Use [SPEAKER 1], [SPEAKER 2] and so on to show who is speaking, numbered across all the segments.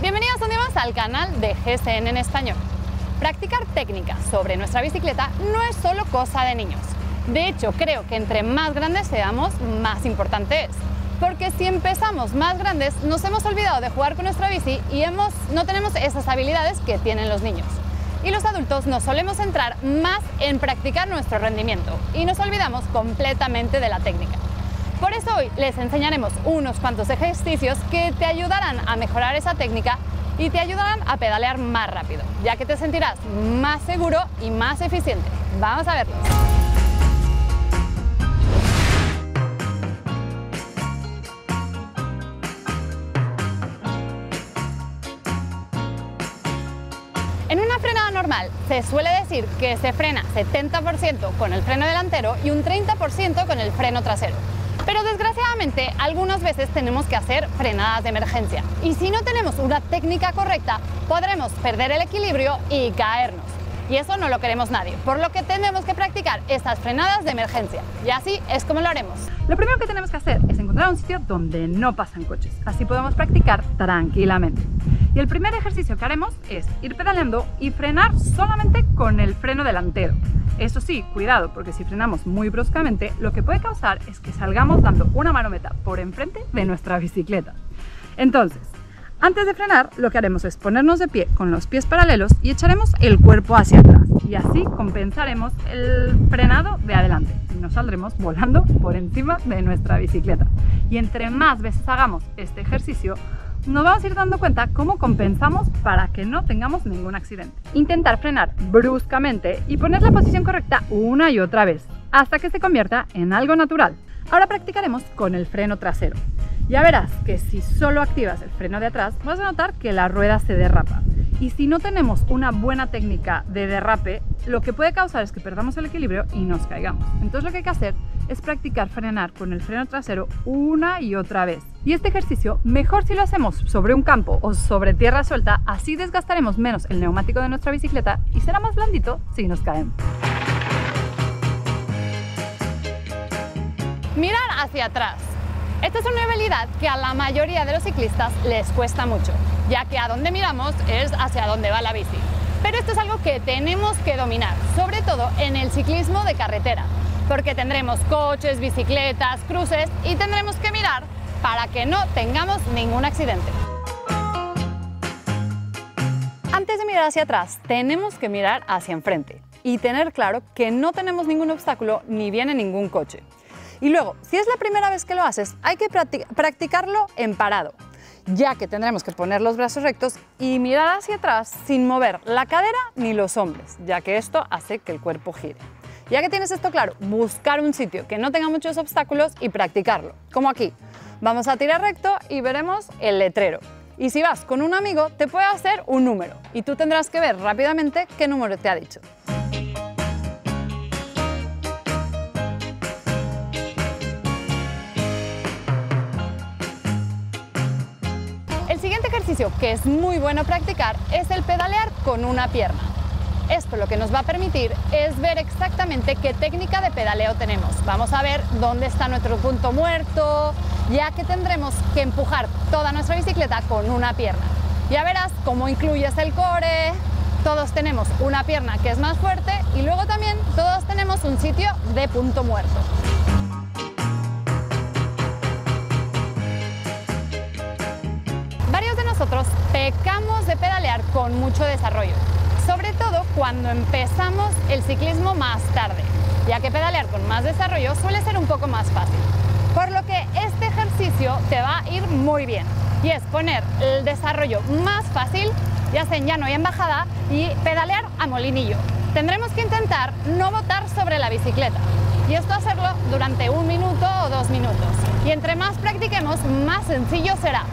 [SPEAKER 1] Bienvenidos un día más al canal de GSN en español. Practicar técnicas sobre nuestra bicicleta no es solo cosa de niños. De hecho, creo que entre más grandes seamos, más importante es. Porque si empezamos más grandes, nos hemos olvidado de jugar con nuestra bici y hemos, no tenemos esas habilidades que tienen los niños. Y los adultos nos solemos centrar más en practicar nuestro rendimiento y nos olvidamos completamente de la técnica. Por eso hoy les enseñaremos unos cuantos ejercicios que te ayudarán a mejorar esa técnica y te ayudarán a pedalear más rápido, ya que te sentirás más seguro y más eficiente. Vamos a verlos. En una frenada normal se suele decir que se frena 70% con el freno delantero y un 30% con el freno trasero. Pero desgraciadamente algunas veces tenemos que hacer frenadas de emergencia y si no tenemos una técnica correcta podremos perder el equilibrio y caernos. Y eso no lo queremos nadie, por lo que tenemos que practicar estas frenadas de emergencia. Y así es como lo haremos.
[SPEAKER 2] Lo primero que tenemos que hacer es encontrar un sitio donde no pasan coches, así podemos practicar tranquilamente. Y el primer ejercicio que haremos es ir pedaleando y frenar solamente con el freno delantero. Eso sí, cuidado, porque si frenamos muy bruscamente, lo que puede causar es que salgamos dando una marometa por enfrente de nuestra bicicleta. Entonces, antes de frenar, lo que haremos es ponernos de pie con los pies paralelos y echaremos el cuerpo hacia atrás. Y así compensaremos el frenado de adelante y nos saldremos volando por encima de nuestra bicicleta. Y entre más veces hagamos este ejercicio, nos vamos a ir dando cuenta cómo compensamos para que no tengamos ningún accidente. Intentar frenar bruscamente y poner la posición correcta una y otra vez, hasta que se convierta en algo natural. Ahora practicaremos con el freno trasero. Ya verás que si solo activas el freno de atrás, vas a notar que la rueda se derrapa. Y si no tenemos una buena técnica de derrape, lo que puede causar es que perdamos el equilibrio y nos caigamos. Entonces lo que hay que hacer es practicar frenar con el freno trasero una y otra vez. Y este ejercicio mejor si lo hacemos sobre un campo o sobre tierra suelta, así desgastaremos menos el neumático de nuestra bicicleta y será más blandito si nos caemos.
[SPEAKER 1] Mirar hacia atrás. Esta es una habilidad que a la mayoría de los ciclistas les cuesta mucho, ya que a donde miramos es hacia donde va la bici. Pero esto es algo que tenemos que dominar, sobre todo en el ciclismo de carretera, porque tendremos coches, bicicletas, cruces y tendremos que mirar para que no tengamos ningún accidente. Antes de mirar hacia atrás, tenemos que mirar hacia enfrente y tener claro que no tenemos ningún obstáculo ni viene ningún coche. Y luego, si es la primera vez que lo haces, hay que practicarlo en parado, ya que tendremos que poner los brazos rectos y mirar hacia atrás sin mover la cadera ni los hombros, ya que esto hace que el cuerpo gire. Ya que tienes esto claro, buscar un sitio que no tenga muchos obstáculos y practicarlo, como aquí. Vamos a tirar recto y veremos el letrero. Y si vas con un amigo, te puede hacer un número y tú tendrás que ver rápidamente qué número te ha dicho. ejercicio que es muy bueno practicar es el pedalear con una pierna. Esto lo que nos va a permitir es ver exactamente qué técnica de pedaleo tenemos. Vamos a ver dónde está nuestro punto muerto, ya que tendremos que empujar toda nuestra bicicleta con una pierna. Ya verás cómo incluyes el core, todos tenemos una pierna que es más fuerte y luego también todos tenemos un sitio de punto muerto. nosotros pecamos de pedalear con mucho desarrollo, sobre todo cuando empezamos el ciclismo más tarde, ya que pedalear con más desarrollo suele ser un poco más fácil. Por lo que este ejercicio te va a ir muy bien y es poner el desarrollo más fácil, ya sea en llano y en bajada, y pedalear a molinillo. Tendremos que intentar no botar sobre la bicicleta y esto hacerlo durante un minuto o dos minutos. Y entre más practiquemos, más sencillo será.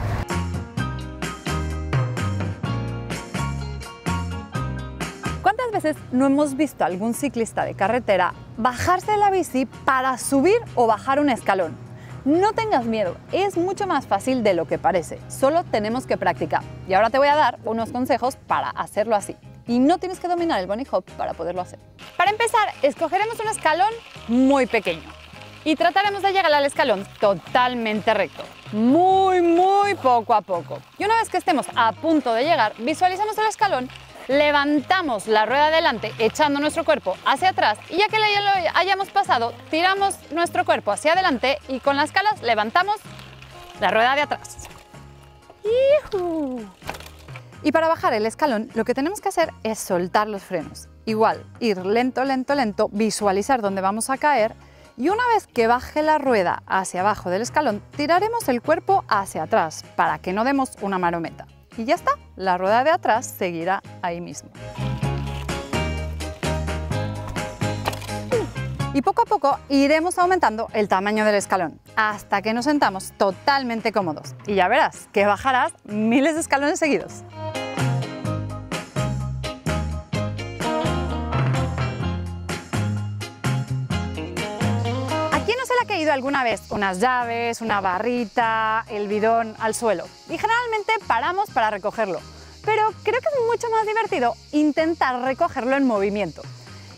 [SPEAKER 1] No hemos visto a algún ciclista de carretera bajarse de la bici para subir o bajar un escalón? No tengas miedo, es mucho más fácil de lo que parece, solo tenemos que practicar. Y ahora te voy a dar unos consejos para hacerlo así. Y no tienes que dominar el bunny hop para poderlo hacer. Para empezar, escogeremos un escalón muy pequeño y trataremos de llegar al escalón totalmente recto. muy, muy poco a poco. Y una vez que estemos a punto de llegar, visualizamos el escalón, levantamos la rueda adelante echando nuestro cuerpo hacia atrás y ya que lo hayamos pasado, tiramos nuestro cuerpo hacia adelante y con las calas levantamos la rueda de atrás. Y para bajar el escalón, lo que tenemos que hacer es soltar los frenos. Igual, ir lento, lento, lento, visualizar dónde vamos a caer y una vez que baje la rueda hacia abajo del escalón, tiraremos el cuerpo hacia atrás para que no demos una marometa. Y ya está, la rueda de atrás seguirá ahí mismo. Y poco a poco iremos aumentando el tamaño del escalón hasta que nos sentamos totalmente cómodos. Y ya verás que bajarás miles de escalones seguidos. Caído alguna vez unas llaves, una barrita, el bidón al suelo y generalmente paramos para recogerlo. Pero creo que es mucho más divertido intentar recogerlo en movimiento.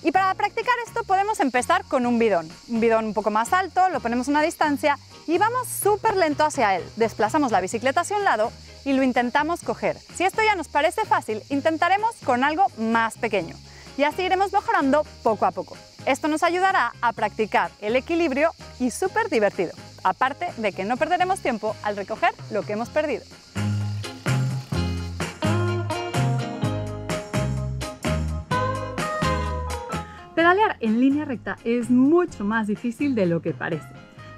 [SPEAKER 1] Y para practicar esto podemos empezar con un bidón. Un bidón un poco más alto, lo ponemos a una distancia y vamos súper lento hacia él. Desplazamos la bicicleta hacia un lado y lo intentamos coger. Si esto ya nos parece fácil, intentaremos con algo más pequeño. Y así iremos mejorando poco a poco. Esto nos ayudará a practicar el equilibrio y súper divertido, aparte de que no perderemos tiempo al recoger lo que hemos perdido.
[SPEAKER 2] Pedalear en línea recta es mucho más difícil de lo que parece.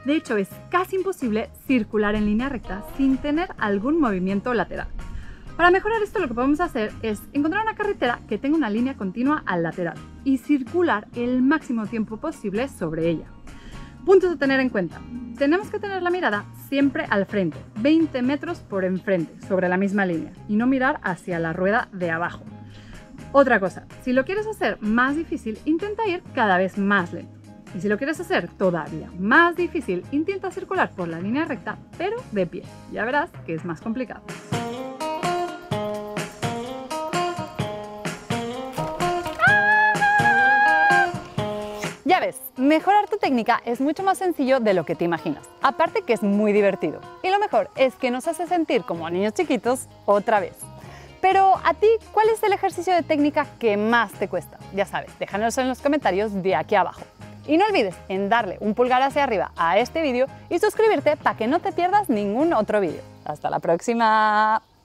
[SPEAKER 2] De hecho, es casi imposible circular en línea recta sin tener algún movimiento lateral. Para mejorar esto lo que podemos hacer es encontrar una carretera que tenga una línea continua al lateral y circular el máximo tiempo posible sobre ella. Puntos a tener en cuenta. Tenemos que tener la mirada siempre al frente, 20 metros por enfrente, sobre la misma línea, y no mirar hacia la rueda de abajo. Otra cosa, si lo quieres hacer más difícil, intenta ir cada vez más lento. Y si lo quieres hacer todavía más difícil, intenta circular por la línea recta, pero de pie. Ya verás que es más complicado.
[SPEAKER 1] Mejorar tu técnica es mucho más sencillo de lo que te imaginas. Aparte que es muy divertido. Y lo mejor es que nos hace sentir como niños chiquitos otra vez. Pero a ti, ¿cuál es el ejercicio de técnica que más te cuesta? Ya sabes, déjanos en los comentarios de aquí abajo. Y no olvides en darle un pulgar hacia arriba a este vídeo y suscribirte para que no te pierdas ningún otro vídeo. Hasta la próxima.